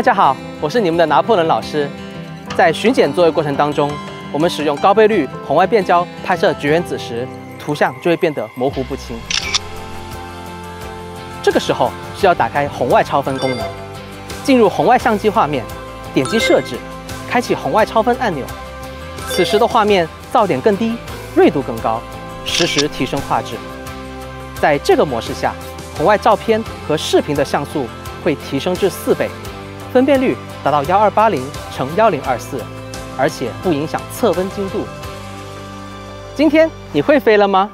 大家好，我是你们的拿破仑老师。在巡检作业过程当中，我们使用高倍率红外变焦拍摄绝缘子时，图像就会变得模糊不清。这个时候需要打开红外超分功能，进入红外相机画面，点击设置，开启红外超分按钮。此时的画面噪点更低，锐度更高，实时提升画质。在这个模式下，红外照片和视频的像素会提升至四倍，分辨率达到幺二八零乘幺零二四，而且不影响测温精度。今天你会飞了吗？